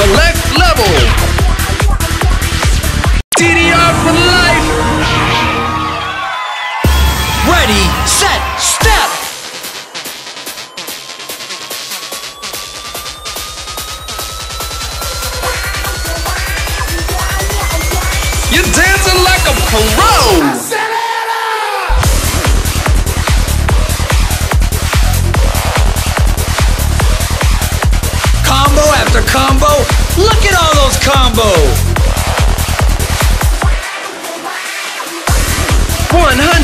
Select level. DDR for life. Ready, set, step. You're dancing like a pro. Combo after combo.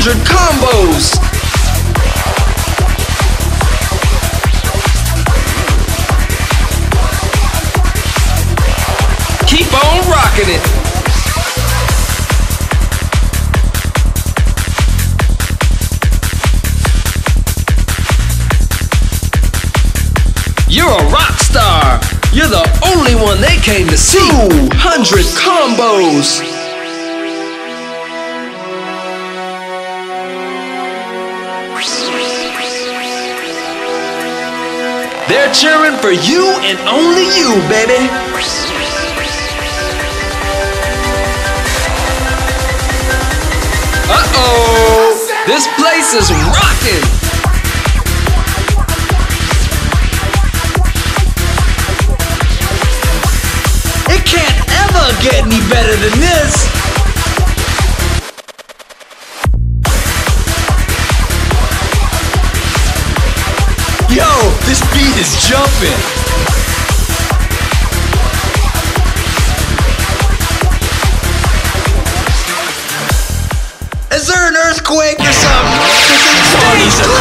100 combos. Keep on rocking it. You're a rock star. You're the only one they came to see. 200 combos. They're cheering for you and only you, baby. Uh-oh! This place is rocking! It can't ever get any better than this! This beat is jumping. Is there an earthquake or something?